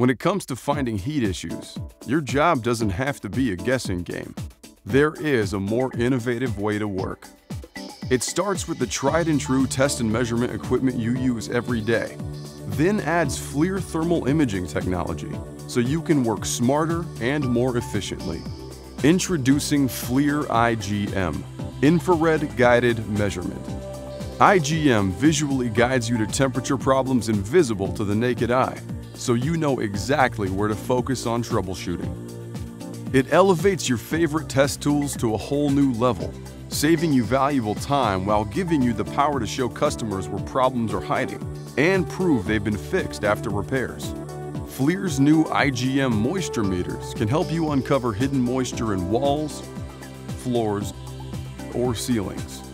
When it comes to finding heat issues, your job doesn't have to be a guessing game. There is a more innovative way to work. It starts with the tried and true test and measurement equipment you use every day, then adds FLIR thermal imaging technology so you can work smarter and more efficiently. Introducing FLIR IGM, Infrared Guided Measurement. IGM visually guides you to temperature problems invisible to the naked eye, so you know exactly where to focus on troubleshooting. It elevates your favorite test tools to a whole new level, saving you valuable time while giving you the power to show customers where problems are hiding and prove they've been fixed after repairs. FLIR's new IGM moisture meters can help you uncover hidden moisture in walls, floors, or ceilings.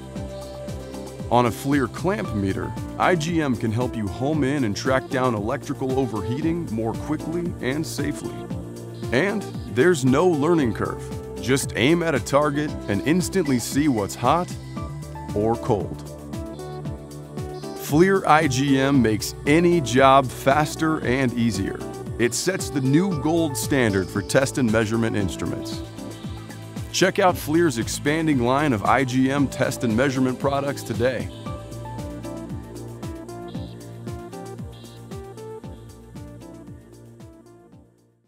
On a FLIR clamp meter, IGM can help you home in and track down electrical overheating more quickly and safely. And there's no learning curve. Just aim at a target and instantly see what's hot or cold. FLIR IGM makes any job faster and easier. It sets the new gold standard for test and measurement instruments. Check out FLIR's expanding line of IGM test and measurement products today